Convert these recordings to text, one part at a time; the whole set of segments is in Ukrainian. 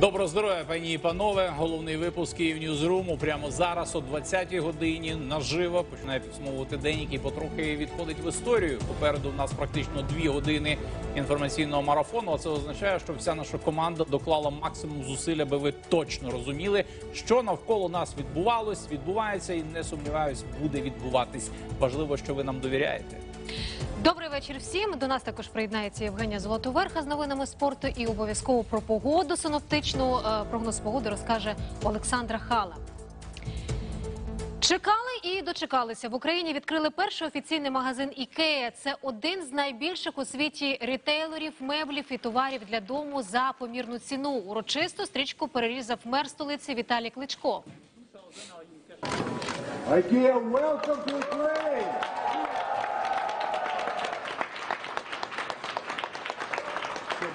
Доброго здоров'я, пані і панове. Головний випуск Київ Ньюзруму прямо зараз о 20-й годині наживо починає підсумовувати день, який потрохи відходить в історію. Попереду в нас практично дві години інформаційного марафону. А це означає, що вся наша команда доклала максимум зусиль, аби ви точно розуміли, що навколо нас відбувалось, відбувається і не сумніваюсь, буде відбуватись. Важливо, що ви нам довіряєте. Добрий вечір всім. До нас також приєднається Євгенія Золотоверха з новинами спорту і обов'язково про погоду синоптичну. Е, Прогноз погоди розкаже Олександра Хала. Чекали і дочекалися. В Україні відкрили перший офіційний магазин Ікея. Це один з найбільших у світі рітейлерів, меблів і товарів для дому за помірну ціну. Урочисто стрічку перерізав мер столиці Віталій Кличко. IKEA, welcome to Ukraine!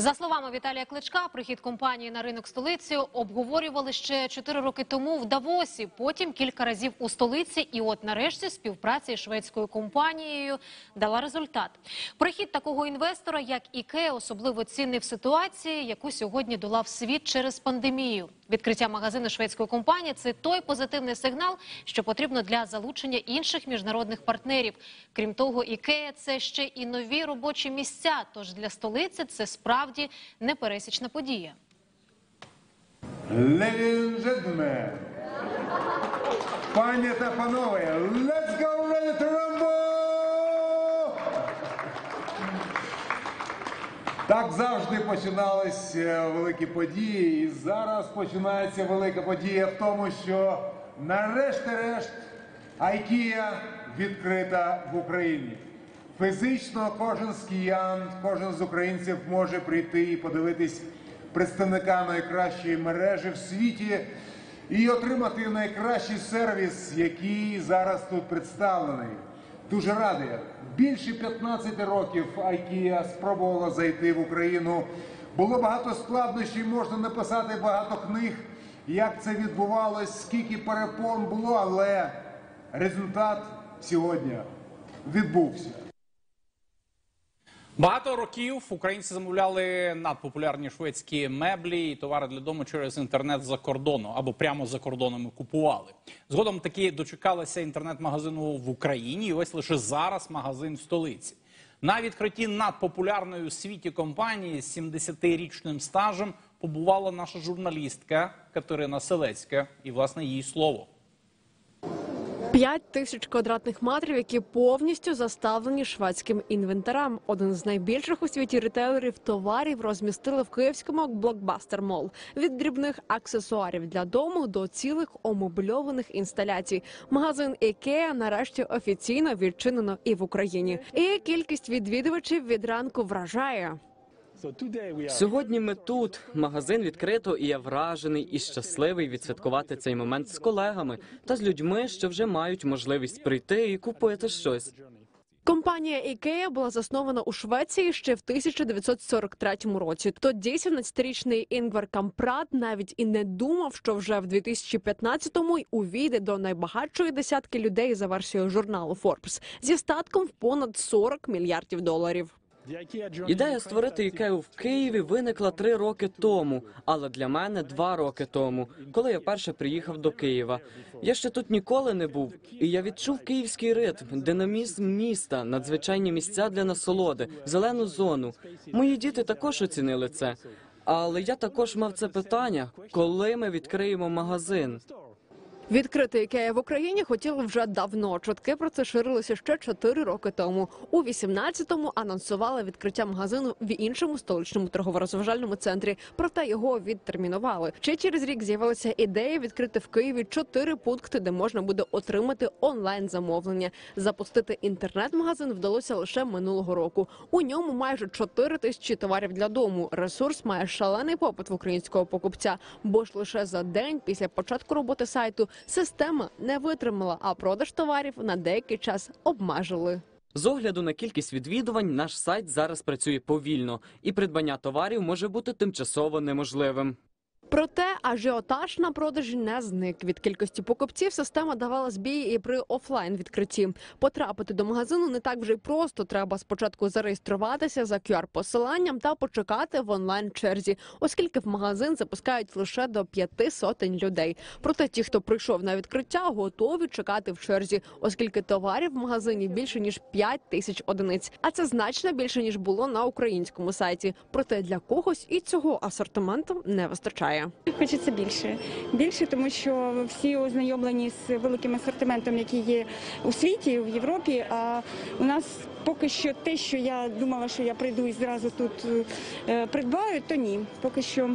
За словами Віталія Кличка, прихід компанії на ринок столиці обговорювали ще 4 роки тому в Давосі. Потім кілька разів у столиці. І от нарешті співпраця із шведською компанією дала результат. Прихід такого інвестора, як Ікеа, особливо цінний в ситуації, яку сьогодні долав світ через пандемію. Відкриття магазину шведської компанії це той позитивний сигнал, що потрібно для залучення інших міжнародних партнерів. Крім того, Ікея це ще і нові робочі місця. Тож для столиці це справді непересічна подія. Ladies and пані та панове, let's go ready to rumble! Так завжди починались е, великі події, і зараз починається велика подія в тому, що нарешті-решт IKEA відкрита в Україні. Фізично кожен з киян, кожен з українців може прийти і подивитись представника найкращої мережі в світі і отримати найкращий сервіс, який зараз тут представлений. Дуже радий. Більше 15 років IKEA спробувала зайти в Україну. Було багато складнощів, можна написати багато книг, як це відбувалось, скільки перепон було, але результат сьогодні відбувся. Багато років українці замовляли надпопулярні шведські меблі і товари для дому через інтернет за кордону або прямо за кордоном купували. Згодом таки дочекалися інтернет-магазину в Україні, і ось лише зараз магазин в столиці. На відкритті надпопулярної у світі компанії з 70-річним стажем побувала наша журналістка Катерина Селецька, і власне її слово. П'ять тисяч квадратних метрів, які повністю заставлені шведським інвентарем. Один з найбільших у світі ретейлерів товарів розмістили в київському блокбастер Мол. Від дрібних аксесуарів для дому до цілих омобльованих інсталяцій. Магазин IKEA нарешті офіційно відчинено і в Україні. І кількість відвідувачів від ранку вражає. Сьогодні ми тут. Магазин відкрито, і я вражений і щасливий відсвяткувати цей момент з колегами та з людьми, що вже мають можливість прийти і купити щось. Компанія IKEA була заснована у Швеції ще в 1943 році. Тоді 17-річний Інгвар Кампрат навіть і не думав, що вже в 2015-му й увійде до найбагатшої десятки людей за версією журналу Forbes зі статком в понад 40 мільярдів доларів. Ідея створити ікею в Києві виникла три роки тому, але для мене два роки тому, коли я перше приїхав до Києва. Я ще тут ніколи не був, і я відчув київський ритм, динамізм міста, надзвичайні місця для насолоди, зелену зону. Мої діти також оцінили це. Але я також мав це питання, коли ми відкриємо магазин. Відкрити IKEA в Україні хотіли вже давно. Чутки про це ширилися ще 4 роки тому. У 18-му анонсували відкриття магазину в іншому столичному торгово-розважальному центрі. Проте його відтермінували. Ще через рік з'явилася ідея відкрити в Києві чотири пункти, де можна буде отримати онлайн замовлення. Запустити інтернет-магазин вдалося лише минулого року. У ньому майже 4 тисячі товарів для дому. Ресурс має шалений попит в українського покупця, бо ж лише за день після початку роботи сайту система не витримала, а продаж товарів на деякий час обмежили. З огляду на кількість відвідувань, наш сайт зараз працює повільно, і придбання товарів може бути тимчасово неможливим. Проте ажіотаж на продажі не зник. Від кількості покупців система давала збій і при офлайн відкритті. Потрапити до магазину не так вже й просто. Треба спочатку зареєструватися за QR-посиланням та почекати в онлайн черзі, оскільки в магазин запускають лише до п'яти сотень людей. Проте ті, хто прийшов на відкриття, готові чекати в черзі, оскільки товарів в магазині більше ніж 5 тисяч одиниць. А це значно більше ніж було на українському сайті. Проте для когось і цього асортименту не вистачає. Хочеться більше. Більше, тому що всі ознайомлені з великим асортиментом, який є у світі, в Європі. А у нас поки що те, що я думала, що я прийду і зразу тут е, придбаю, то ні. Поки що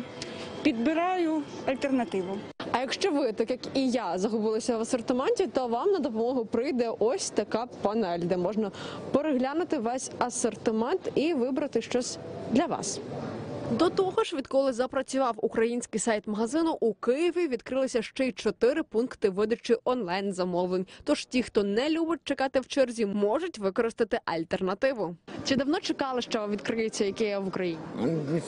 підбираю альтернативу. А якщо ви, так як і я, загубилися в асортименті, то вам на допомогу прийде ось така панель, де можна переглянути весь асортимент і вибрати щось для вас. До того ж, відколи запрацював український сайт магазину, у Києві відкрилися ще й чотири пункти видачі онлайн замовлень. Тож ті, хто не любить чекати в черзі, можуть використати альтернативу. Чи давно чекали, що відкриється Ікея в Україні?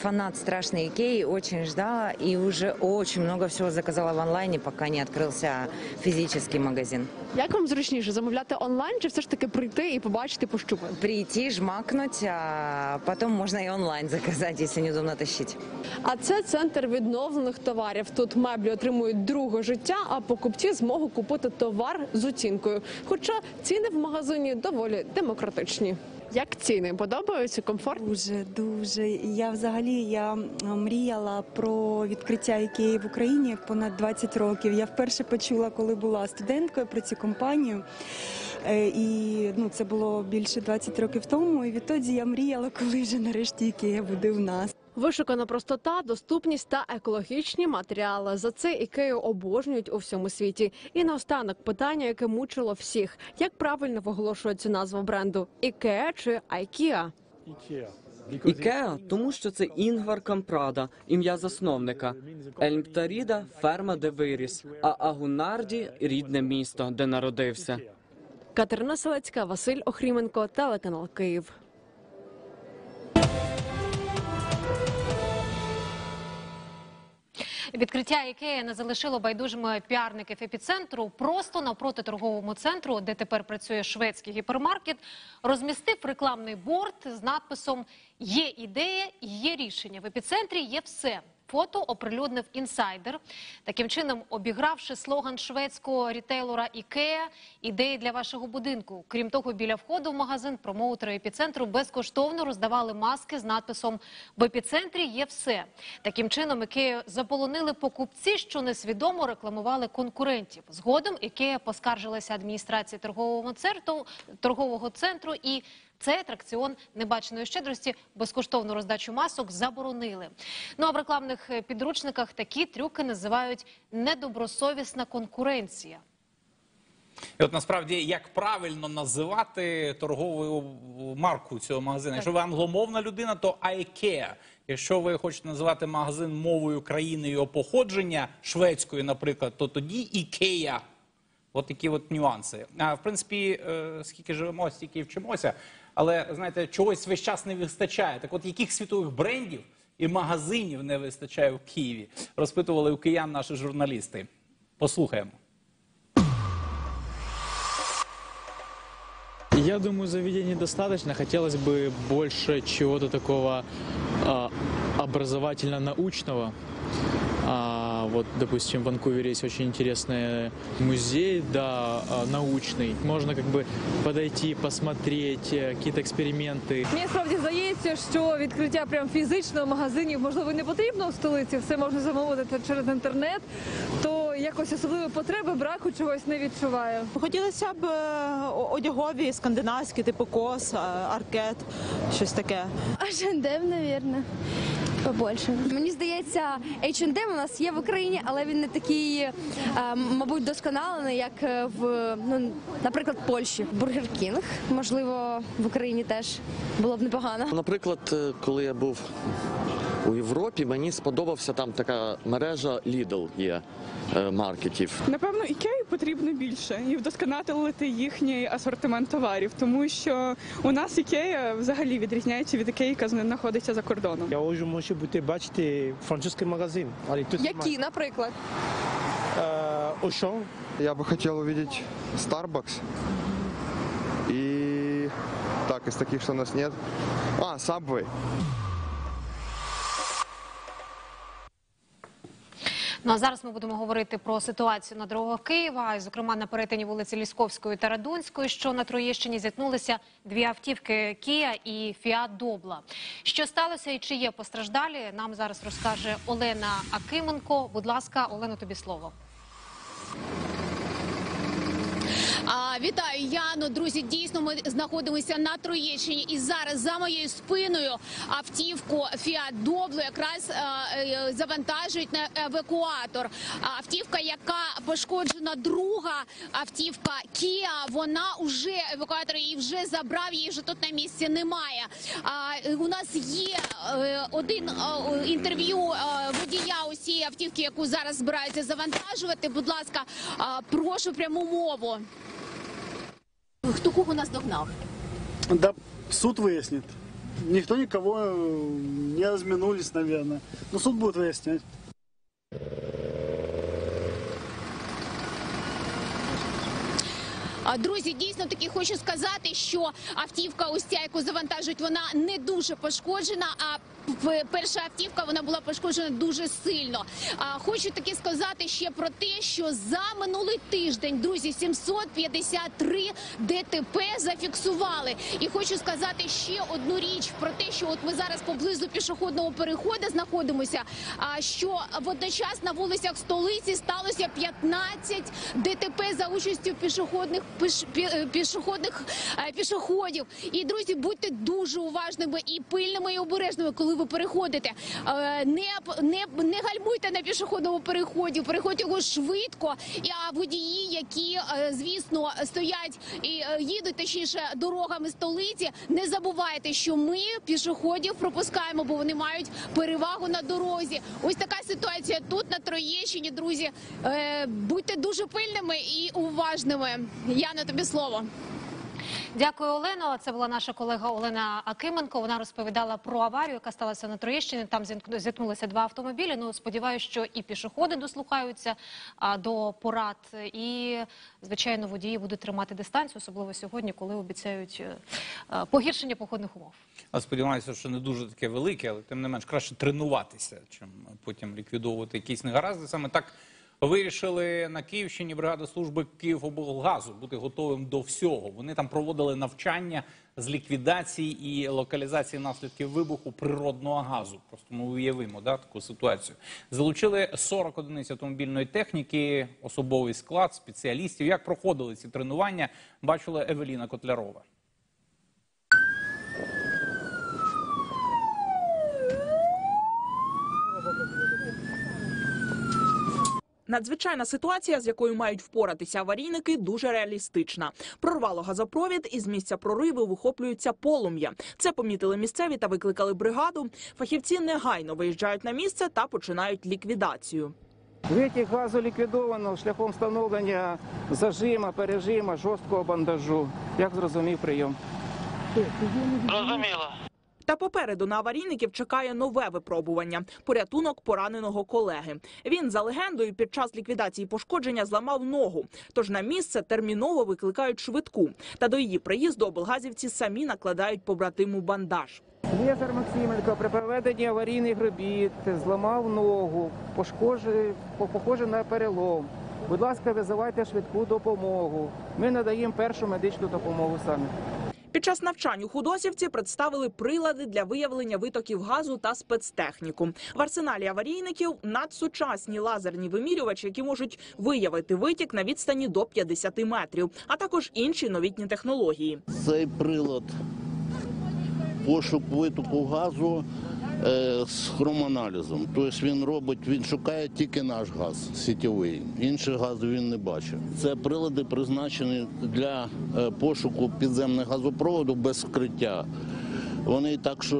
Фанат страшной Икеи, очень ждала и уже очень много всего заказала в онлайне, пока не открылся физический магазин. Як вам зручніше замовляти онлайн, чи все ж таки прийти і побачити, пощупати? Прийти, жмакнуть, а потом можно и онлайн заказать, если неудобно тащить. А це центр відновлених товарів. Тут меблі отримують друге життя, а покупці змогу купити товар з оцінкою. Хоча ціни в магазині доволі демократичні. Як ціни подобаються? Комфорт? Дуже дуже. Я взагалі я мріяла про відкриття Ікеї в Україні понад 20 років. Я вперше почула, коли була студенткою про цю компанію. Е, І ну це було більше 20 років тому. І відтоді я мріяла, коли вже нарешті Ікея буде в нас. Вишукана простота, доступність та екологічні матеріали. За це ікею обожнюють у всьому світі. І наостанок питання, яке мучило всіх: як правильно виголошується назва бренду Ікеа чи Айкіа? Ікеа, тому що це Інгвар Кампрада, ім'я засновника. Ельмптаріда ферма, де виріс, а Агунарді рідне місто, де народився. Катерина Селецька, Василь Охріменко, телеканал Київ. Відкриття яке не залишило байдужими піарників епіцентру. Просто навпроти торговому центру, де тепер працює шведський гіпермаркет, розмістив рекламний борт з надписом Є ідея, є рішення. В епіцентрі є все. Фото оприлюднив інсайдер. Таким чином, обігравши слоган шведського рітейлера Ікея ідеї для вашого будинку. Крім того, біля входу в магазин промоутери епіцентру безкоштовно роздавали маски з надписом В епіцентрі є все. Таким чином, Ікею заполонили покупці, що несвідомо рекламували конкурентів. Згодом Ікея поскаржилася адміністрації торгового центру, торгового центру і. Цей атракціон небаченої щедрості безкоштовну роздачу масок заборонили. Ну а в рекламних е, підручниках такі трюки називають недобросовісна конкуренція. І от насправді як правильно називати торгову марку цього магазину? Якщо ви англомовна людина, то IKEA. Якщо ви хочете називати магазин мовою країни його походження шведською, наприклад, то тоді IKEA. От такі от нюанси. А в принципі, е, скільки живемо, стільки і вчимося. Але знаєте, чогось весь час не вистачає. Так, от яких світових брендів і магазинів не вистачає в Києві? Розпитували у киян наші журналісти. Послухаємо. Я думаю, заведений достаточно. Хотелось бы больше чего-то такого а, образовательно-научного. А, вот, допустим, в Ванкувере есть очень интересный музей, да, а, научный. Можно как бы подойти, посмотреть э, какие-то эксперименты. Мені справді здається, що відкриття прям фізичного магазинів можливо не потрібно в столиці. Все можна замовити через інтернет. То якось особливої потреби браку чогось не відчуваю. Хотілося б е, одягові, скандинавські, типу кос, е, аркет, щось таке. H&M, наверное, побольше. Мені здається, H&M у нас є в Україні, але він не такий, е, мабуть, досконалений, як е, в, ну, наприклад, Польщі. Бургер Кінг, можливо, в Україні теж було б непогано. Наприклад, е, коли я був У Європі мені сподобався там така мережа Lidl є е, маркетів. Напевно, ікеї потрібно більше і вдосконалити їхній асортимент товарів, тому що у нас ікея взагалі відрізняється від ікеї, яка знаходиться за кордоном. Я вже можу бути бачити французький магазин. Але тут Які, наприклад? Ошон. Я бы хотел увидеть Starbucks. И так, из таких, что у нас нет. А, Subway. Ну а зараз ми будемо говорити про ситуацію на дорогах Києва, зокрема на перетині вулиці Лісковської та Радунської, що на Троєщині зіткнулися дві автівки Кія і Фіат Добла. Що сталося і чи є постраждалі? Нам зараз розкаже Олена Акименко. Будь ласка, Олено, тобі слово. А, вітаю, Яно. Друзі, дійсно ми знаходимося на Троєщині. І зараз за моєю спиною автівку Фіат Добло якраз а, е, завантажують на евакуатор. Автівка, яка пошкоджена, друга автівка Кіа. Вона вже евакуатор її вже забрав. Її вже тут на місці немає. А, е, у нас є е, один е, інтерв'ю е, водія усієї автівки, яку зараз збираються завантажувати. Будь ласка, прошу пряму мову. Хто кого нас догнав? Да суд выяснит. Никто никого э, не разминулись, наверное. Но суд будет выяснять. А, Друзі, дійсно таки хочу сказати, що автівка, ось ця, яку завантажують, вона не дуже пошкоджена. А п- перша автівка вона була пошкоджена дуже сильно. А хочу таки сказати ще про те, що за минулий тиждень, друзі, 753 ДТП зафіксували. І хочу сказати ще одну річ про те, що от ми зараз поблизу пішохідного переходу знаходимося. А що водночас на вулицях столиці сталося 15 ДТП за участю пішохідних піш, е, пішохідних е, пішоходів. І друзі, будьте дуже уважними і пильними і обережними, коли ви переходите. Е, Не не не гальмуйте на пішохідному переході, переходьте його швидко. А водії, які е, звісно стоять і е, їдуть точніше дорогами столиці, не забувайте, що ми пішоходів пропускаємо, бо вони мають перевагу на дорозі. Ось така ситуація тут на Троєщині, друзі. Будьте дуже пильними і уважними. Яна, тобі слово. Дякую, Олено. Це була наша колега Олена Акименко. Вона розповідала про аварію, яка сталася на Троєщині. Там зіткну- зіткнулися два автомобілі. Ну сподіваюся, що і пішоходи дослухаються а, до порад, і звичайно водії будуть тримати дистанцію, особливо сьогодні, коли обіцяють е, е, погіршення походних умов. А сподіваюся, що не дуже таке велике, але тим не менш краще тренуватися, чим потім ліквідовувати якісь негаразди. Саме так вирішили на Київщині бригада служби Київоблгазу бути готовим до всього. Вони там проводили навчання з ліквідації і локалізації наслідків вибуху природного газу. Просто ми уявимо да, таку ситуацію. Залучили 40 одиниць автомобільної техніки, особовий склад, спеціалістів. Як проходили ці тренування, бачила Евеліна Котлярова. Надзвичайна ситуація, з якою мають впоратися аварійники, дуже реалістична. Прорвало газопровід, і з місця прориву вихоплюється полум'я. Це помітили місцеві та викликали бригаду. Фахівці негайно виїжджають на місце та починають ліквідацію. Витік газу ліквідовано шляхом встановлення зажима, пережима, жорсткого бандажу. Як зрозумів прийом? Зрозуміло. Та попереду на аварійників чекає нове випробування порятунок пораненого колеги. Він за легендою під час ліквідації пошкодження зламав ногу. Тож на місце терміново викликають швидку. Та до її приїзду облгазівці самі накладають побратиму бандаж. Слесар Максименко при проведенні аварійних робіт зламав ногу, похоже на перелом. Будь ласка, визивайте швидку допомогу. Ми надаємо першу медичну допомогу самі. Під час навчань у худосівці представили прилади для виявлення витоків газу та спецтехніку. В арсеналі аварійників надсучасні лазерні вимірювачі, які можуть виявити витік на відстані до 50 метрів, а також інші новітні технології. Цей прилад пошук витоку газу з хроманалізом. Тобто він робить, він шукає тільки наш газ сітєвий. Інших газів він не бачить. Це прилади призначені для е, пошуку підземних газопроводу без вкриття. Вони також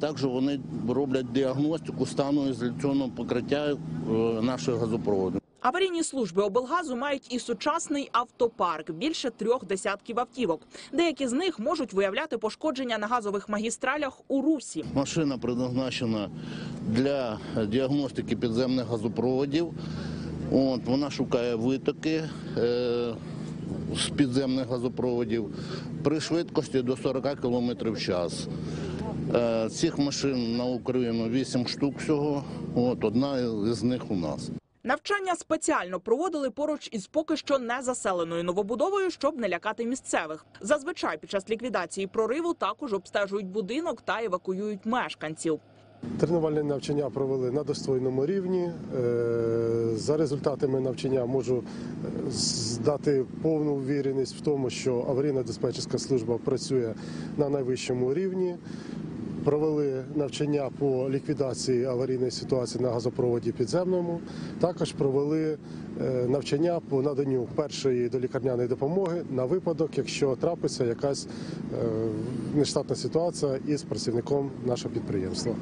так, що, е, вони роблять діагностику стану ізоляційного покриття е, нашого газопроводу. Аварійні служби облгазу мають і сучасний автопарк більше трьох десятків автівок. Деякі з них можуть виявляти пошкодження на газових магістралях у русі. Машина предназначена для діагностики підземних газопроводів. От, вона шукає витоки е, з підземних газопроводів при швидкості до 40 км в час. Е, цих машин на Україну 8 штук всього. От, одна з них у нас. Навчання спеціально проводили поруч із поки що не заселеною новобудовою, щоб не лякати місцевих. Зазвичай під час ліквідації прориву також обстежують будинок та евакуюють мешканців. Тренувальне навчання провели на достойному рівні. Е, За результатами навчання можу е, здати повну ввіреність в тому, що аварійна диспетчерська служба працює на найвищому рівні. Провели навчання по ліквідації аварійної ситуації на газопроводі підземному. Також провели е, навчання по наданню першої долікарняної допомоги на випадок, якщо трапиться якась е, нештатна ситуація із працівником нашого підприємства.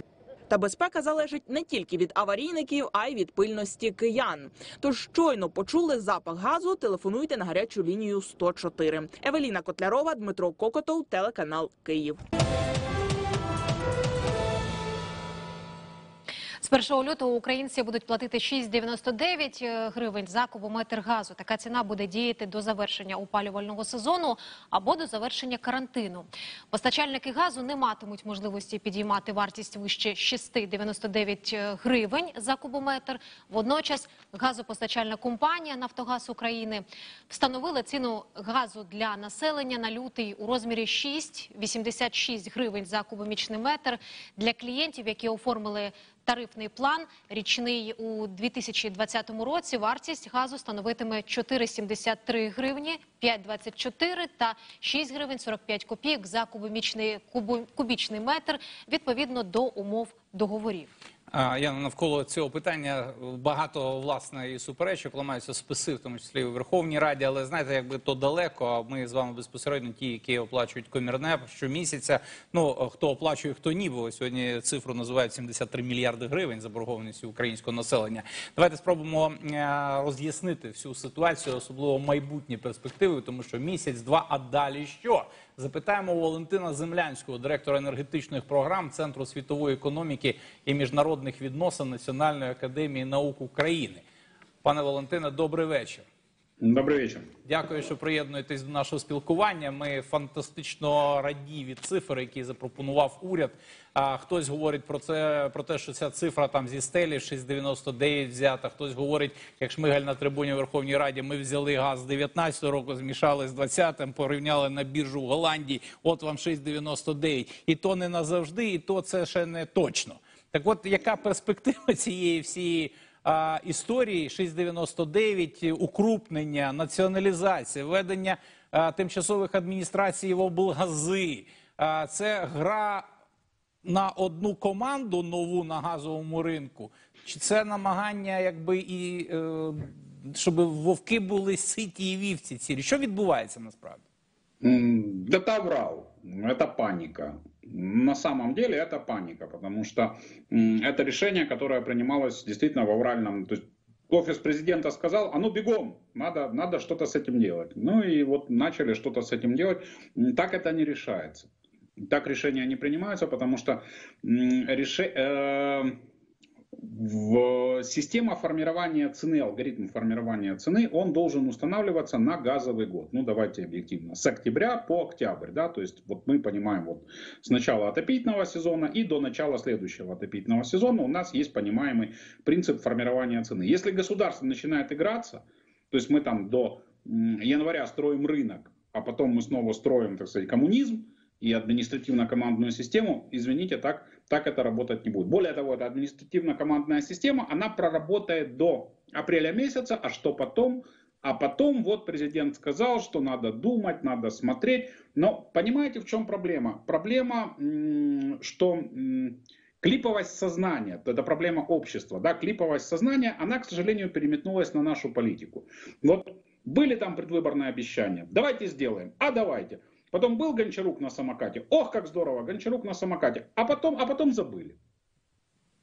Та безпека залежить не тільки від аварійників, а й від пильності киян. Тож щойно почули запах газу. Телефонуйте на гарячу лінію 104. Евеліна Котлярова, Дмитро Кокотов, телеканал Київ. З 1 лютого українці будуть платити 6,99 гривень за кубометр газу. Така ціна буде діяти до завершення опалювального сезону або до завершення карантину. Постачальники газу не матимуть можливості підіймати вартість вище 6,99 гривень за кубометр. Водночас газопостачальна компанія Нафтогаз України встановила ціну газу для населення на лютий у розмірі 6,86 гривень за кубомічний метр для клієнтів, які оформили Тарифний план річний у 2020 році. Вартість газу становитиме 4,73 гривні, 5,24 та 6 гривень 45 копійок за кубомічний кубу- кубічний метр відповідно до умов договорів. Я навколо цього питання багато власне і суперечок ламаються списи, в тому числі і у Верховній Раді. Але знаєте, якби то далеко. А ми з вами безпосередньо ті, які оплачують комірнеп щомісяця. Ну хто оплачує, хто ні, бо сьогодні цифру називають 73 мільярди гривень заборгованості українського населення. Давайте спробуємо е, роз'яснити всю ситуацію, особливо майбутні перспективи, тому що місяць, два, а далі що? Запитаємо у Валентина Землянського, директора енергетичних програм Центру світової економіки і міжнародних відносин Національної академії наук України. Пане Валентине, добрий вечір. Добрий вечір. Дякую, що приєднуєтесь до нашого спілкування. Ми фантастично раді від цифр, які запропонував уряд. А хтось говорить про це про те, що ця цифра там зі стелі 6,99 взята. Хтось говорить, як Шмигаль на трибуні Верховній Раді. Ми взяли газ з 19 року, змішали з 20-м, порівняли на біржу в Голландії. От вам 6,99. І то не назавжди, і то це ще не точно. Так, от яка перспектива цієї всієї? А, історії 699, укрупнення, націоналізація, введення а, тимчасових адміністрацій в облгази. А, це гра на одну команду нову на газовому ринку. Чи це намагання, якби і е, щоб вовки були ситі і вівці цілі? Що відбувається насправді? Да ты врал. Это. На самом деле это паника, потому что это решение, которое принималось действительно в авральном... То есть офис президента сказал, а ну бегом, надо, надо что-то с этим делать. Ну и вот начали что-то с этим делать. Так это не решается. Так решения не принимаются, потому что м, реше- э, в система формирования цены, алгоритм формирования цены, он должен устанавливаться на газовый год. Ну, давайте объективно. С октября по октябрь, да, то есть вот мы понимаем вот с начала отопительного сезона и до начала следующего отопительного сезона у нас есть понимаемый принцип формирования цены. Если государство начинает играться, то есть мы там до января строим рынок, а потом мы снова строим, так сказать, коммунизм, и административно-командную систему, извините, так, так это работать не будет. Более того, эта административно-командная система, она проработает до апреля месяца, а что потом? А потом вот президент сказал, что надо думать, надо смотреть. Но понимаете, в чем проблема? Проблема, что клиповость сознания, это проблема общества, да, клиповость сознания, она, к сожалению, переметнулась на нашу политику. Вот были там предвыборные обещания, давайте сделаем, а давайте. Потом был Гончарук на самокате. Ох, как здорово, Гончарук на самокате. А потом, а потом забыли.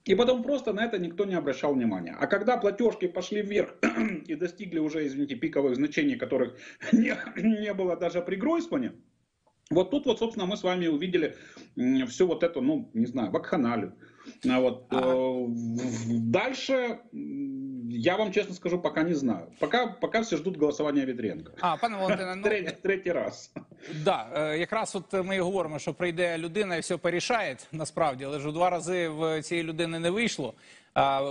И потом просто на это никто не обращал внимания. А когда платежки пошли вверх и достигли уже, извините, пиковых значений, которых не, не было даже при Гройсмане, вот тут вот, собственно, мы с вами увидели все вот это, ну, не знаю, вакханалию. А вот, э, в- дальше, м, я вам честно скажу, пока не знаю. Пока, пока все ждут голосування Ветренко. А, пане Валентине, ну Третій, третій раз. Да, е, якраз от ми і говоримо, що прийде людина і все порішає, насправді, але ж у два рази в цієї людини не вийшло.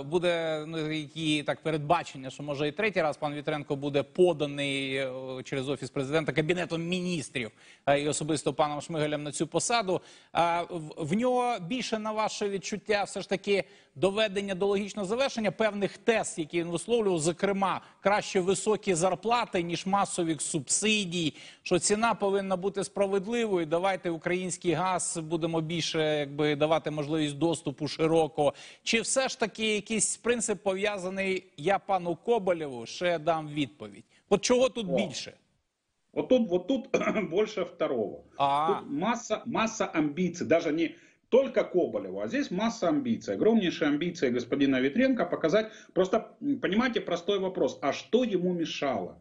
Буде ну, які так передбачення, що може і третій раз пан Вітренко буде поданий е, через офіс президента кабінетом міністрів е, і особисто паном Шмигалем на цю посаду. В- нього більше на ваше відчуття, все ж таки доведення до логічного завершення певних тез, які він висловлював, зокрема, краще високі зарплати ніж масові субсидій, що ціна повинна бути справедливою. Давайте український газ будемо більше якби давати можливість доступу широко. Чи все ж таки якийсь принцип пов'язаний? Я пану Коболєву ще дам відповідь. От чого тут О. більше? Вот тут, вот тут больше второго. А. Тут масса, масса амбиций, даже не только Коболева, а здесь масса амбиций, огромнейшие амбиции господина Ветренко показать. Просто, м, понимаете, простой вопрос, а что ему мешало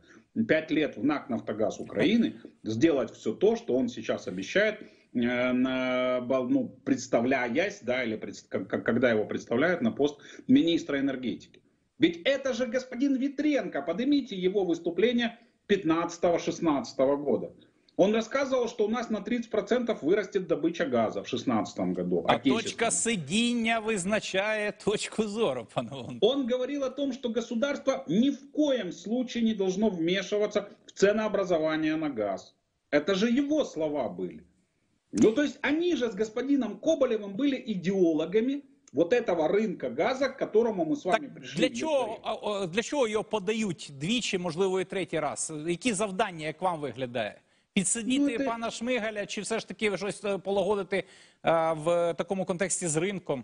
пять лет в НАК «Нафтогаз Украины» сделать все то, что он сейчас обещает, э, на, бал- ну, представляясь, да, или пред- как- как- когда его представляют на пост министра энергетики. Ведь это же господин Ветренко, поднимите его выступление 15-16 года. Он рассказывал, что у нас на 30% вырастет добыча газа в 2016 году. А точка сидіння визначає точку зору, пане Валентине. Он говорил о том, что государство ни в коем случае не должно вмешиваться в ценообразование на газ. Это же его слова были. Ну, то есть они же с господином Коболевым были идеологами вот этого рынка газа, к которому мы с вами пришли. Для чого, а, о, для чого його подають двічі, можливо, і третій раз? Які завдання, як вам виглядає? Підсидіти Ну, це- пана Шмигаля, чи все ж таки щось е, полагодити е, в такому контексті з ринком?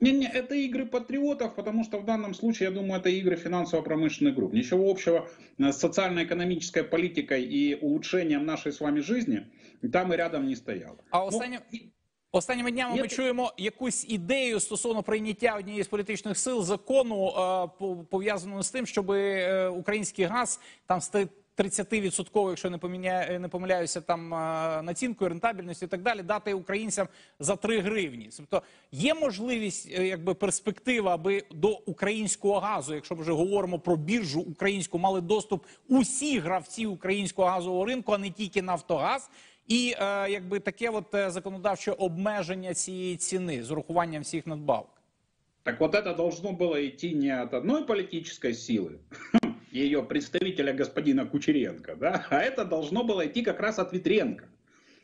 Не-не, это игры патриотов, потому что в данном случае, я думаю, это игры финансово-промышленных групп. Ничего общего э, с социально-экономической политикой и улучшением нашей с вами жизни там и рядом не стояло. А останнім, останніми днями Є ми чуємо якусь ідею стосовно прийняття однієї з політичних сил закону, е, по- пов'язаного з тим, щоб е, український газ там стає 30%, якщо не поміняю, не помиляюся, там е, націнкою, рентабельністю і так далі, дати українцям за 3 гривні. Тобто є можливість, якби перспектива, аби до українського газу, якщо вже говоримо про біржу українську, мали доступ усі гравці українського газового ринку, а не тільки Нафтогаз. І е, якби таке от е, законодавче обмеження цієї ціни з урахуванням всіх надбавок. Так вот это должно было идти не от одной политической силы, ее представителя господина Кучеренко, да, а это должно было идти как раз от Ветренко.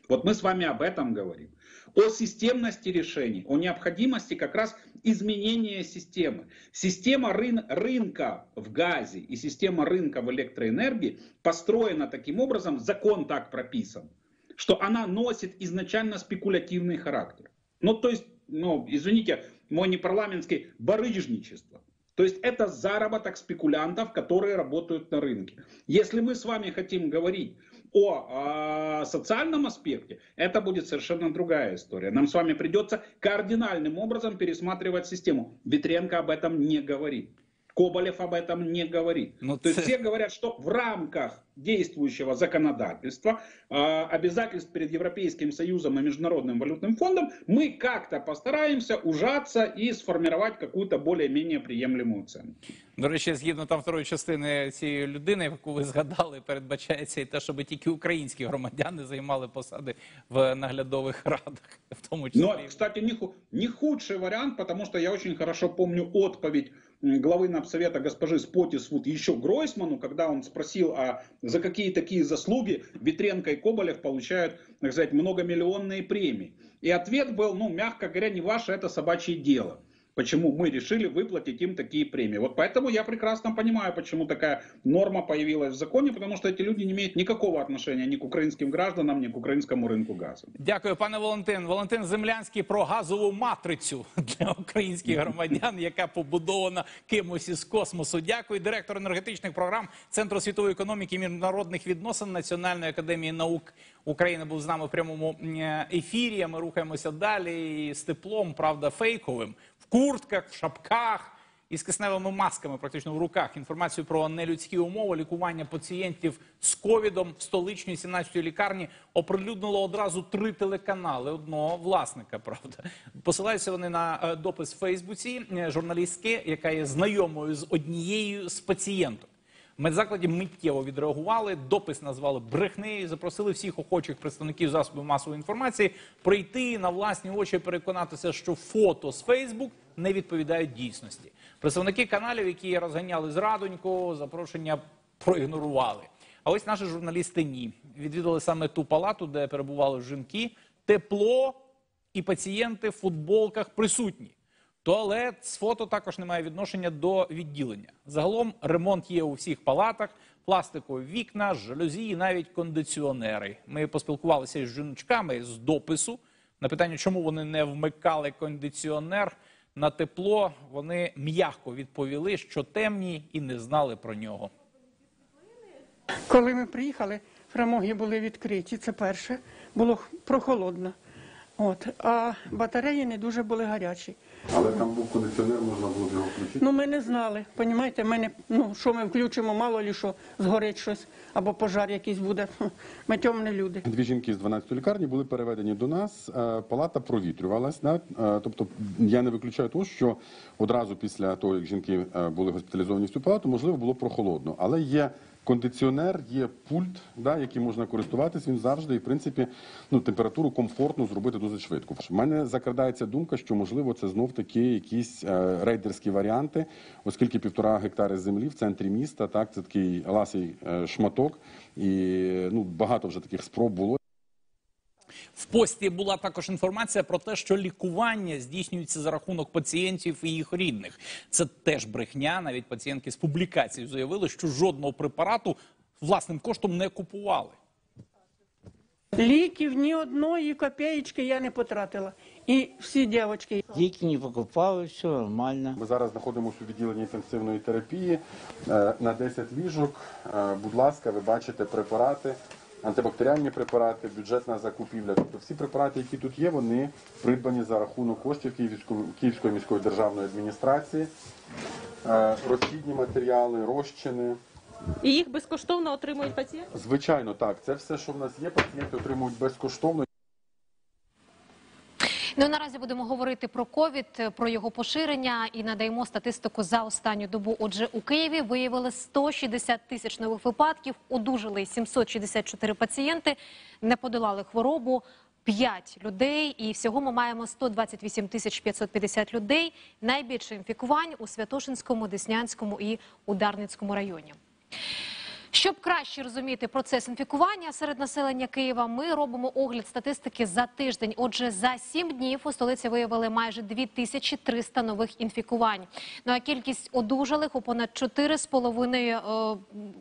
Вот мы с вами об этом говорим. О системности решений, о необходимости как раз изменения системы. Система рын- рынка в газе и система рынка в электроэнергии построена таким образом, закон так прописан, что она носит изначально спекулятивный характер. Ну, то есть, ну, извините, мой непарламентский барыжничество. То есть это заработок спекулянтов, которые работают на рынке. Если мы с вами хотим говорить о а, социальном аспекте, это будет совершенно другая история. Нам с вами придется кардинальным образом пересматривать систему. Ветренко об этом не говорит. Коболев об этом не говорит. Ну, То есть це- все говорят, что в рамках действующего законодательства, а, обязательств перед Европейским Союзом и Международным валютным фондом, мы как-то постараемся ужаться и сформировать какую-то более-менее приемлемую цену. До речі, згідно там второї частини цієї людини, яку ви згадали, передбачається і те, щоб тільки українські громадяни займали посади в наглядових радах, в тому числі. Но, кстати, не, ху- не худший вариант, потому что я очень хорошо помню отповедь м, главы Напсовета госпожи Спотисвуд еще Гройсману, когда он спросил, а за какие такие заслуги Ветренко и Коболев получают, так сказать, многомиллионные премии. И ответ был, ну, мягко говоря, не ваше, это собачье дело. Почему мы решили выплатить им такие премии. Вот поэтому я прекрасно понимаю, почему такая норма появилась в законе, потому что эти люди не имеют никакого отношения ни к украинским гражданам, ни к украинскому рынку газа. Дякую, пане Валентин. Валентин Землянський про газову матрицю для українських громадян, яка побудована кимось із космосу. Дякую, директор енергетичних програм Центру світової економіки і міжнародних відносин Національної академії наук України був з нами в прямому м, ефірі. а Ми рухаємося далі з теплом, правда, фейковим, в куртках, в шапках із кисневими масками, практично в руках. Інформацію про нелюдські умови лікування пацієнтів з ковідом в столичній 17-ї лікарні оприлюднило одразу три телеканали одного власника. Правда, посилаються вони на е, допис в Фейсбуці е, журналістки, яка є знайомою з однією з пацієнток. Медзакладі миттєво відреагували, допис назвали брехнею, запросили всіх охочих представників засобів масової інформації прийти на власні очі переконатися, що фото з Фейсбук не відповідають дійсності. Представники каналів, які розганяли зрадоньку, запрошення проігнорували. А ось наші журналісти ні. Відвідали саме ту палату, де перебували жінки. Тепло і пацієнти в футболках присутні. Туалет з фото також не має відношення до відділення. Загалом ремонт є у всіх палатах, пластикові вікна, жалюзі і навіть кондиціонери. Ми поспілкувалися із жіночками з допису на питання, чому вони не вмикали кондиціонер на тепло. Вони м'яко відповіли, що темні і не знали про нього. Коли ми приїхали, фрамуги були відкриті, це перше, було прохолодно. От, а батареї не дуже були гарячі. Але там був кондиціонер, можна було б його включити. Ну ми не знали, понімаєте, ми не, ну, що ми включимо, мало лі що згорить щось, або пожар якийсь буде. Ми темні люди. Дві жінки з 12-ї лікарні були переведені до нас. е, Палата провітрювалась. Да? Е, Тобто я не виключаю того, що одразу після того, як жінки е, були госпіталізовані в цю палату, можливо, було прохолодно. Але є кондиціонер, є пульт, да, яким можна користуватись. Він завжди, і в принципі, ну, температуру комфортно зробити дуже швидко. У мене закрадається думка, що можливо це знов таки якісь е, рейдерські варіанти, оскільки півтора гектари землі в центрі міста, так це такий ласий е, шматок, і ну багато вже таких спроб було. В пості була також інформація про те, що лікування здійснюється за рахунок пацієнтів і їх рідних. Це теж брехня. Навіть пацієнтки з публікації заявили, що жодного препарату власним коштом не купували. Ліків ні одної копеєчки я не потратила. І всі дівчатки. Ліки не покупали, все нормально. Ми зараз знаходимося у відділенні інтенсивної терапії е, на 10 ліжок. Е, Будь ласка, ви бачите препарати, антибактеріальні препарати, бюджетна закупівля. Тобто всі препарати, які тут є, вони придбані за рахунок коштів Київської, міської державної адміністрації. Е, Розхідні матеріали, розчини. І їх безкоштовно отримують пацієнти? Звичайно, так. Це все, що в нас є, пацієнти отримують безкоштовно. Ну наразі будемо говорити про ковід, про його поширення і надаємо статистику за останню добу. Отже, у Києві виявили 160 тисяч нових випадків, одужали 764 пацієнти, не подолали хворобу. 5 людей, і всього ми маємо 128 тисяч 550 людей. Найбільше інфікувань у Святошинському, Деснянському і Ударницькому районі. Щоб краще розуміти процес інфікування серед населення Києва, ми робимо огляд статистики за тиждень. Отже, за сім днів у столиці виявили майже 2300 нових інфікувань. Ну а кількість одужалих у понад 4,5 з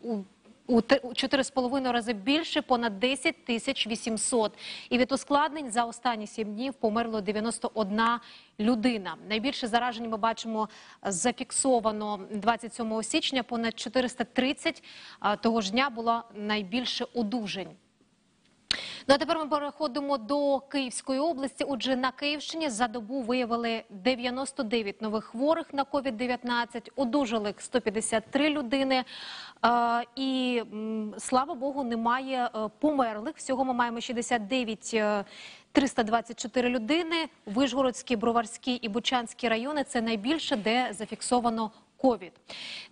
у у те- у 4,5 рази більше, понад 10 тисяч 800. І від ускладнень за останні 7 днів померло 91 людина. Найбільше заражень ми бачимо зафіксовано 27 січня, понад 430. А Того ж дня було найбільше одужань. Ну а тепер ми переходимо до Київської області. Отже, на Київщині за добу виявили 99 нових хворих на COVID-19, одужали 153 людини. Е, і слава Богу, немає е, померлих. Всього ми маємо 69 е, 324 людини. Вишгородський, Броварський і Бучанський райони це найбільше, де зафіксовано ковід.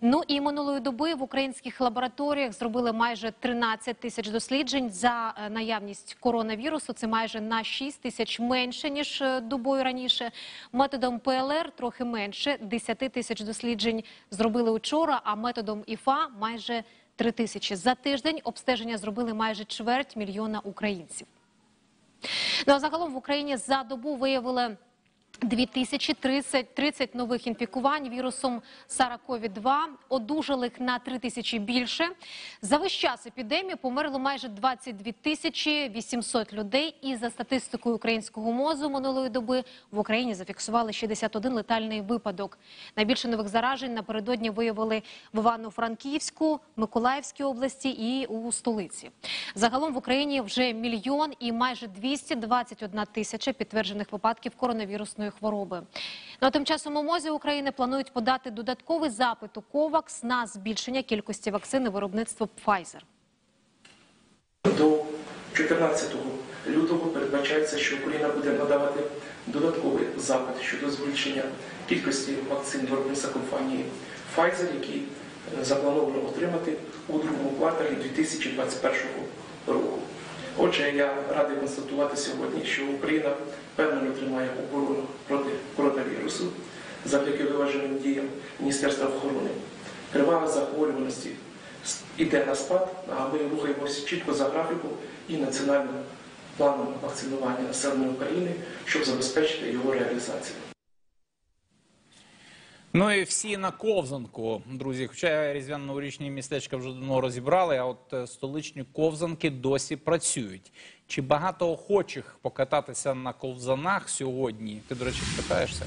Ну і минулої доби в українських лабораторіях зробили майже 13 тисяч досліджень за е, наявність коронавірусу. Це майже на 6 тисяч менше ніж е, добою раніше. Методом ПЛР трохи менше 10 тисяч досліджень зробили учора. А методом ІФА майже 3 тисячі за тиждень. Обстеження зробили майже чверть мільйона українців. Ну а загалом в Україні за добу виявили 2030 30 нових інфікувань вірусом SARS-CoV-2, одужалих на 3 тисячі більше. За весь час епідемії померло майже 22 тисячі 800 людей. І за статистикою українського мозу минулої доби в Україні зафіксували 61 летальний випадок. Найбільше нових заражень напередодні виявили в Івано-Франківську, Миколаївській області і у столиці. Загалом в Україні вже мільйон і майже 221 тисяча підтверджених випадків коронавірусної хвороби. Ну а тим часом у МОЗі України планують подати додатковий запит у КОВАКС на збільшення кількості вакцини виробництва Pfizer. До 14 лютого передбачається, що Україна буде надавати додатковий запит щодо збільшення кількості вакцин виробництва компанії Pfizer, які е, заплановано отримати у другому кварталі 2021 року. Отже, я радий констатувати сьогодні, що Україна впевнено тримає оборону проти коронавірусу завдяки виваженим діям Міністерства охорони. Тривала захворюваності іде на спад, а ми рухаємося чітко за графіком і національним планом вакцинування населення України, щоб забезпечити його реалізацію. Ну і всі на ковзанку, друзі. Хоча різдвяно-новорічні містечка вже давно розібрали, а от е, столичні ковзанки досі працюють. Чи багато охочих покататися на ковзанах сьогодні? Ти, до речі, катаєшся?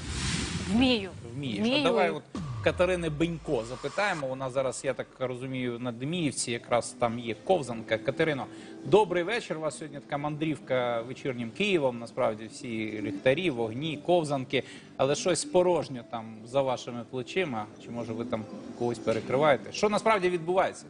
Вмію. Вмієш. Вмію. А давай от Катерини Бенько запитаємо. Вона зараз, я так розумію, на Деміївці якраз там є ковзанка. Катерино, добрий вечір. У вас сьогодні така мандрівка вечірнім Києвом. Насправді всі ліхтарі, вогні, ковзанки, але щось порожньо там за вашими плечима. Чи може ви там когось перекриваєте? Що насправді відбувається?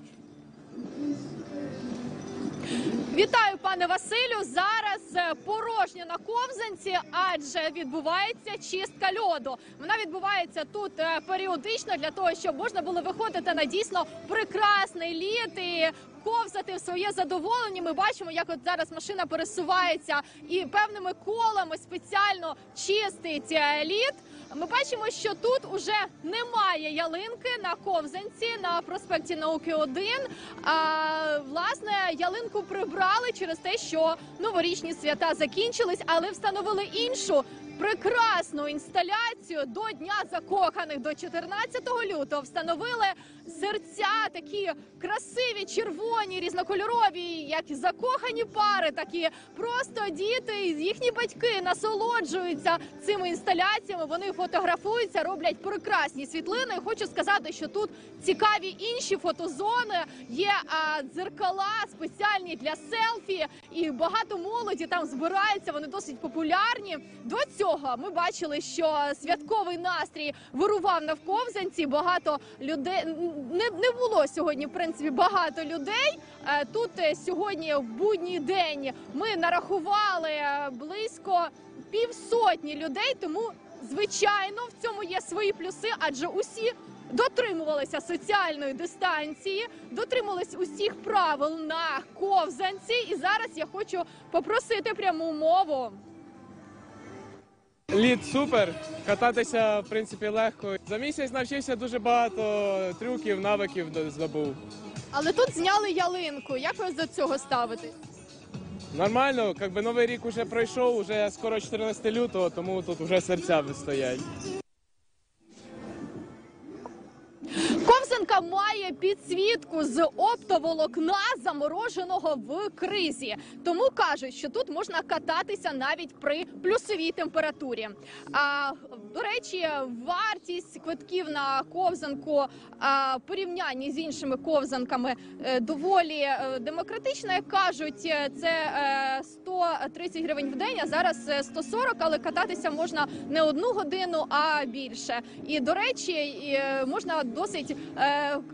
Вітаю, пане Василю. Зараз е, порожньо на ковзанці, адже відбувається чистка льоду. Вона відбувається тут е, періодично для того, щоб можна було виходити на дійсно прекрасний лід і ковзати в своє задоволення. Ми бачимо, як от зараз машина пересувається і певними колами спеціально чистить е, лід. Ми бачимо, що тут уже немає ялинки на ковзанці на проспекті науки 1. А власне ялинку прибрали через те, що новорічні свята закінчились, але встановили іншу. Прекрасну інсталяцію до Дня закоханих до 14 лютого встановили серця, такі красиві, червоні, різнокольорові, як закохані пари, так і просто діти, їхні батьки насолоджуються цими інсталяціями. Вони фотографуються, роблять прекрасні світлини. Хочу сказати, що тут цікаві інші фотозони. Є а, дзеркала спеціальні для селфі, і багато молоді там збирається. Вони досить популярні. До цього ми бачили, що святковий настрій вирував на ковзанці. Багато людей не, не було сьогодні. В принципі, багато людей. Е, Тут е, сьогодні в будній день ми нарахували е, близько півсотні людей. Тому звичайно в цьому є свої плюси, адже усі. Дотримувалися соціальної дистанції, дотримувалися усіх правил на ковзанці. І зараз я хочу попросити пряму мову. Лід супер, кататися в принципі легко. За місяць навчився дуже багато трюків, навиків здобув. Але тут зняли ялинку. Як ви до цього ставитесь? Нормально, якби новий рік уже пройшов, уже скоро 14 лютого, тому тут вже серця стоять. Ковзанка має підсвітку з оптоволокна, замороженого в кризі. Тому кажуть, що тут можна кататися навіть при плюсовій температурі. А до речі, вартість квитків на ковзанку а, порівнянні з іншими ковзанками е, доволі е, демократична. Як кажуть, е, це е, 130 гривень в день, а зараз е, 140, але кататися можна не одну годину, а більше. І до речі, можна досить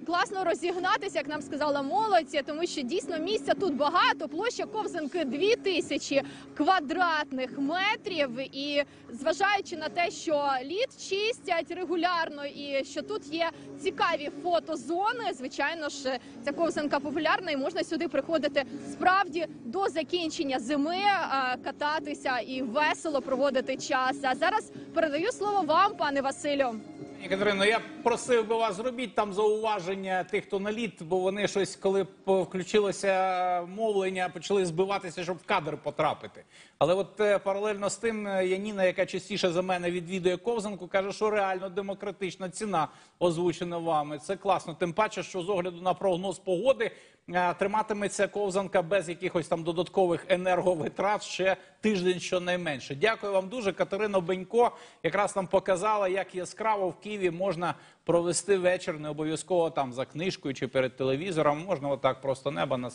класно розігнатися, як нам сказала молодь, тому що дійсно місця тут багато. Площа ковзанки 2000 квадратних метрів. І зважаючи на те, що лід чистять регулярно, і що тут є цікаві фотозони, звичайно ж, ця ковзанка популярна, і можна сюди приходити справді до закінчення зими, е, кататися і весело проводити час. А зараз передаю слово вам, пане Василю. Катерино, я просив би вас зробіть там зауваження тих, хто на лід, бо вони щось, коли включилося мовлення, почали збиватися, щоб в кадр потрапити. Але от е, паралельно з тим е, Яніна, яка частіше за мене відвідує ковзанку, каже, що реально демократична ціна озвучена вами. Це класно. Тим паче, що з огляду на прогноз погоди триматиметься ковзанка без якихось там додаткових енерговитрат ще тиждень щонайменше. Дякую вам дуже. Катерина Бенько якраз нам показала, як яскраво в Києві можна провести вечір, не обов'язково там за книжкою чи перед телевізором. Можна отак просто неба на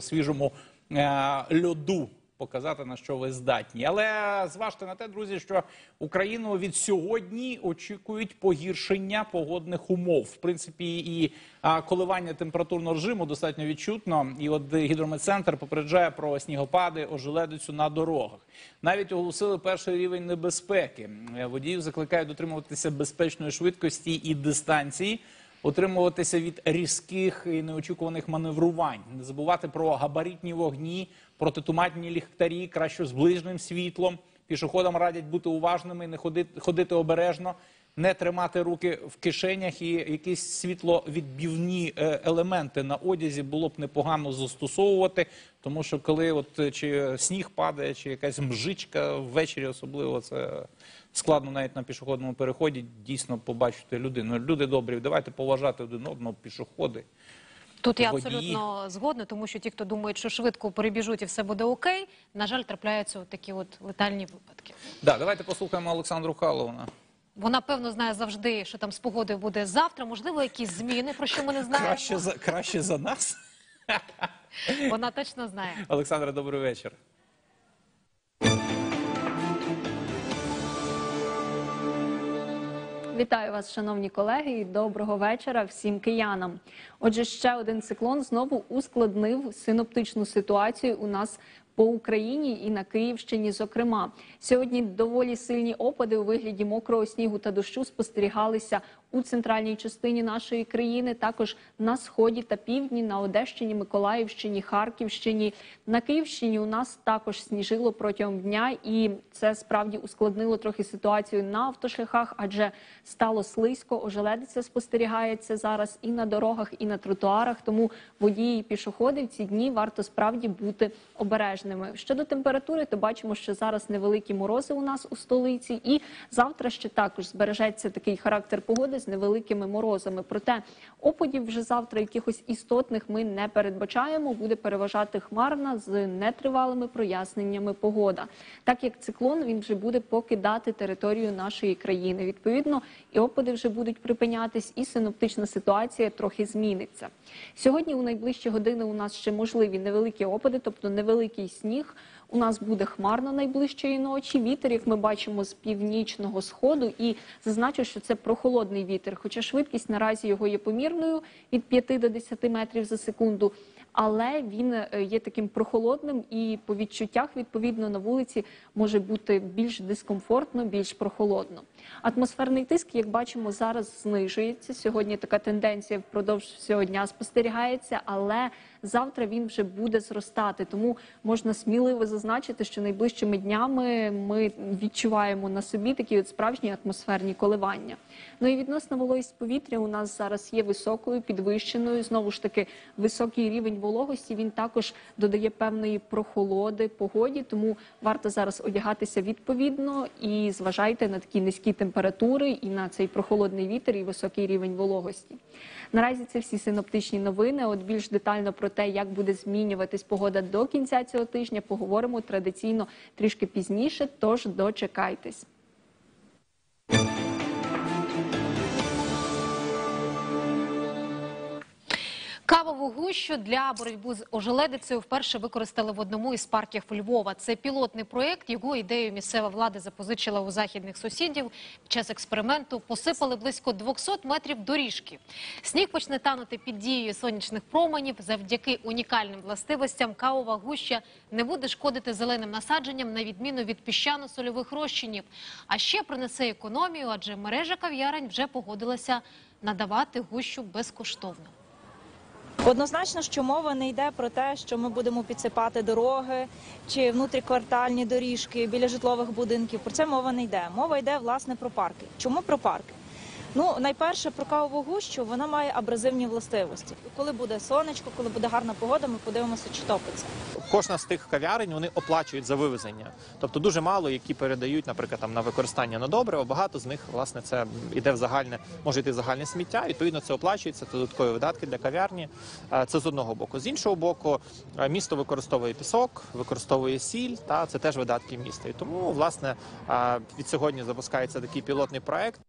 свіжому е, льоду показати на що ви здатні. Але зважте на те, друзі, що Україну від сьогодні очікують погіршення погодних умов. В принципі, і коливання температурного режиму достатньо відчутно. І от гідрометцентр попереджає про снігопади, ожеледицю на дорогах. Навіть оголосили перший рівень небезпеки. Водіїв закликають дотримуватися безпечної швидкості і дистанції. Утримуватися від різких і неочікуваних маневрувань, не забувати про габаритні вогні, протитуманні ліхтарі, краще з ближнім світлом. Пішоходам радять бути уважними, не ходити, ходити обережно, не тримати руки в кишенях і якісь світловідбивні е, елементи на одязі було б непогано застосовувати, тому що коли от е, чи сніг падає, чи якась мжичка ввечері, особливо це складно навіть на пішохідному переході дійсно побачити людину. Люди добрі, давайте поважати один одного, пішоходи. Тут я Водії. абсолютно згодна, тому що ті, хто думають, що швидко перебіжуть і все буде окей, на жаль, трапляються от такі от летальні випадки. Да, давайте послухаємо Олександру Халовна. Вона певно знає завжди, що там з погодою буде завтра. Можливо, якісь зміни, про що ми не знаємо. Краще за краще за нас. Вона точно знає. Олександра, добрий вечір. Вітаю вас, шановні колеги, і доброго вечора всім киянам. Отже, ще один циклон знову ускладнив синоптичну ситуацію у нас по Україні і на Київщині. Зокрема, сьогодні доволі сильні опади у вигляді мокрого снігу та дощу спостерігалися у центральній частині нашої країни, також на сході та півдні, на Одещині, Миколаївщині, Харківщині. На Київщині у нас також сніжило протягом дня, і це справді ускладнило трохи ситуацію на автошляхах, адже стало слизько. Ожеледиця спостерігається зараз і на дорогах, і на тротуарах. Тому водії і пішоходи в ці дні варто справді бути обережними. Щодо температури, то бачимо, що зараз невеликі морози у нас у столиці, і завтра ще також збережеться такий характер погоди з невеликими морозами. Проте опадів вже завтра якихось істотних ми не передбачаємо. Буде переважати хмарна з нетривалими проясненнями погода. Так як циклон він вже буде покидати територію нашої країни. Відповідно, і опади вже будуть припинятись, і синоптична ситуація трохи зміниться. Сьогодні у найближчі години у нас ще можливі невеликі опади, тобто невеликий сніг. У нас буде хмарно найближчої ночі. Вітер, як ми бачимо, з північного сходу, і зазначу, що це прохолодний вітер. Хоча швидкість наразі його є помірною від 5 до 10 метрів за секунду. Але він е, є таким прохолодним, і по відчуттях відповідно на вулиці може бути більш дискомфортно, більш прохолодно. Атмосферний тиск, як бачимо, зараз знижується. Сьогодні така тенденція впродовж всього дня спостерігається, але завтра він вже буде зростати. Тому можна сміливо зазначити, що найближчими днями ми відчуваємо на собі такі от справжні атмосферні коливання. Ну і відносно вологість повітря у нас зараз є високою, підвищеною. Знову ж таки, високий рівень вологості він також додає певної прохолоди погоді, тому варто зараз одягатися відповідно і зважайте на такі низькі температури і на цей прохолодний вітер і високий рівень вологості. Наразі це всі синоптичні новини. От більш детально про те, як буде змінюватись погода до кінця цього тижня, поговоримо традиційно трішки пізніше. Тож дочекайтесь. Кавову гущу для боротьби з ожеледицею вперше використали в одному із парків Львова. Це пілотний проєкт. Його ідею місцева влада запозичила у західних сусідів. Під час експерименту посипали близько 200 метрів доріжки. Сніг почне танути під дією сонячних променів. Завдяки унікальним властивостям кавова гуща не буде шкодити зеленим насадженням на відміну від піщано-сольових розчинів. А ще принесе економію, адже мережа кав'ярень вже погодилася надавати гущу безкоштовно. Однозначно, що мова не йде про те, що ми будемо підсипати дороги чи внутріквартальні доріжки біля житлових будинків. Про це мова не йде. Мова йде власне про парки. Чому про парки? Ну, найперше про кавову гущу, вона має абразивні властивості. Коли буде сонечко, коли буде гарна погода, ми подивимося, чи топиться. Кожна з тих кав'ярень вони оплачують за вивезення. Тобто дуже мало, які передають, наприклад, там на використання на добриво. Багато з них власне це іде в загальне, може йти в загальне сміття. Відповідно, це оплачується це додаткові видатки для кав'ярні. Е, Це з одного боку. З іншого боку, е, місто використовує пісок, використовує сіль. Та це теж видатки міста. І тому власне е, від сьогодні запускається такий пілотний проект.